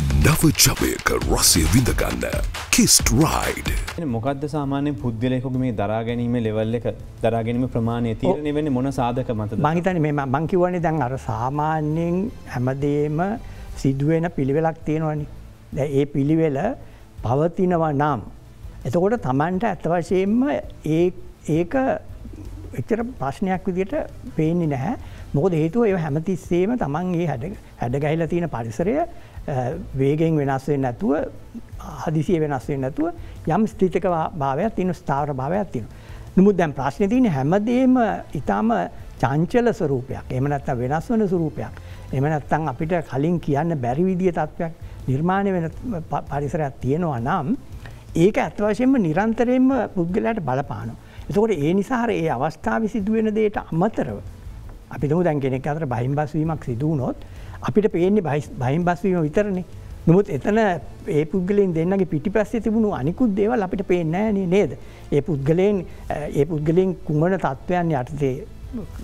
නව ජපයක රසය විඳගන්න කිස්ට රයිඩ්. මොකක්ද සාමානය පුද්ගලයකුගේ මේ දරා ගැනීම ලෙවල් එක දරා ගැනීම ප්‍රමාණය තීරණය වෙන මොන සාධක මත මහිතන මේ මංකිවන්නේ දැන් අර සාමාන්‍යයෙන් හැමදේම සිදුවෙන පිළිවෙලක් තියෙනවනි. දැ ඒ පිළිවෙල පවතිනවා නම්. එතකොට තමන්ට ඇත්ත වශයෙන්ම ඒක එච්චර ප්‍රශ්නයක් විදිට පේන්නේ නැහැ මොකද හේතුව ඒ හැමතිස්සේම තමන්ගේ හැඩ හැඩගැහිල තියෙන පරිසරය වේගෙන් වෙනස්වෙන් නැතුව හදිසිය වෙනස්වෙන් නැතුව යම් ස්ථිතක භාවයක් තින ස්ථාවර භාවයක් තින. නමුත් දැන් ප්‍රශ්න තියන හැමදේම ඉතාම චංචල ස්වරූපයක් එමනත්ත වෙනස් වන ස්වරූපයක්. එමනත්තං අපිට කලින් කියන්න බැරි විදිිය තත්ත්වයක් නිර්මාණය වෙන පරිසරයක් තියෙනවා නම් ඒක ඇත්වශයෙන්ම නිරන්තරයෙන්ම පුද්ගලයට බලපානු. එතකොට ඒ නිසාහර ඒ අවස්ථාව සිදුවෙන දේට අමතරව. අපි දම දැන් කෙනෙක් අතර බහිම් බස්වීමක් සිදුවනොත් අපිට පේන්නේ බහිම් බස්වීම විතරනේ. නොමුත් එතන ඒ පුද්ගලෙන් දෙන්නගේ පිටි පස්සේ තිබුණු අනිකුත් දේවල් අපිට පේනෑ නේද. ඒ පුද්ගලයෙන් ඒ පුද්ගලින් කුමන තත්ත්වයන් යටතේ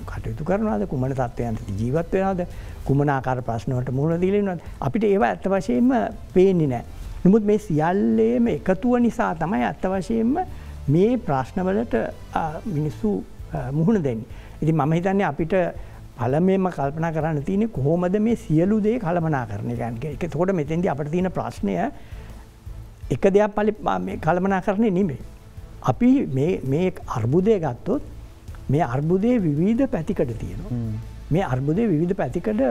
කටයුතු කරනවාද කුමන තත්වයන් ජීවත් වෙනද කුමනාකාර ප්‍රශ්නවට මුහුණ දිලෙනවද අපිට ඒවා ඇත්ත වශයෙන්ම පේන්නේ නෑ. නමුත් මේ සියල්ලේම එකතුව නිසා තමයි අත්ත වශයෙන්ම මේ ප්‍රශ්නවලට මිනිස්සු මුහුණ දෙන්න. ඉති මම හිතන්නේ අපිට පළමේම කල්පනා කරන්න තියනෙ කොහොමද මේ සියලු දේ කළමනා කරන ගැන්ක එක තොට මෙතැදි අපට තියෙන ප්‍රශ්නය එක දෙයක් පලි කළමනා කරණය නිමේ. අපි මේ අර්බුදය ගත්තොත් මේ අර්බුදය විවිධ පැතිකට තියෙනවා. මේ අර්බුදය විවිධ පැතිකට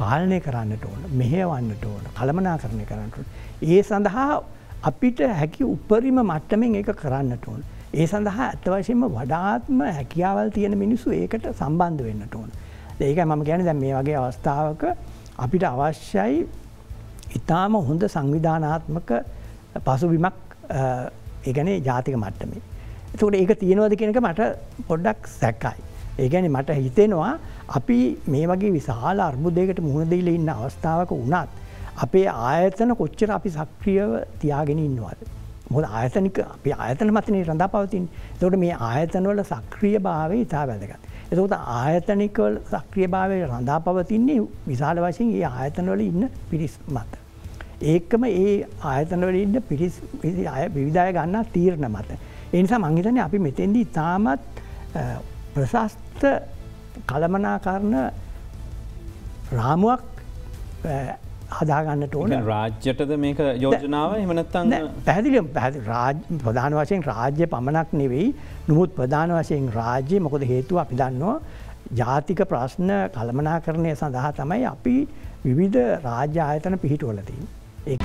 පාලනය කරන්නට ඕන මෙහවන්නට ඕන කළමනා කරණය කරන්නට. ඒ සඳහා අපිට හැකි උපරිම මට්ටමෙන් එක කරන්නට ඕන. ඒ සඳහා ඇත්ත වශයෙන්ම වඩාත්ම හැකියාවල් තියෙන මිනිස්සු ඒකට සම්බන්ධ වෙන්නට ඕන. ඒක මම ගැන දැ මේ වගේ අවස්ථාවක අපිට අවශ්‍යයි ඉතාම හොඳ සංවිධානාත්මක පසුබිමක් ඒගැනේ ජාතික මට්ටමේ. එතකට ඒක තියෙනවද කෙනක මට පොඩ්ඩක් සැක්කයි. ඒගැන මට හිතෙනවා අපි මේ වගේ විශාල අර්බුදයකට මුහුණදීල ඉන්න අවස්ථාවක වුණත් අපේ ආයතන කොච්චර අපි සක්‍රියව තියාගෙන ඉන්නවාද. මොද ආයතනික අපි ආයතන මතනේ රඳා පවතින් තොට මේ ආයතනවල සක්‍රිය භාවය ඉතා වැදගත්. එතකොට ආයතනිකවල සක්‍රිය භාවය රඳා පවතින්නේ විශාල වශයෙන් ඒ ආයතනවල ඉන්න පිරිස් මත. ඒකම ඒ ආයතනවල ඉන්න පිරිස් විවිධය ගන්න තීරණ මත. එනිසා මංහිතන අපි මෙතෙන්දී තාමත් ප්‍රශස්ත කළමනාකරණ රාමුවක් හදාගන්නට ඕන. රාජ්‍යටද මේක යෝජනාව? එමනත්තන්න පැදිලි ප්‍රධාන වශයෙන් රාජ්‍ය පමණක් නෙවෙයි. නොමුත් ප්‍රධාන වශයෙන් රාජ්‍ය මොකොද හේතුව අපි දන්නවා? ජාතික ප්‍රශ්න කළමනා කරණය සඳහා තමයි අපි විවිධ රාජ්‍ය ආයතන පිහිටුවලතින් ඒ.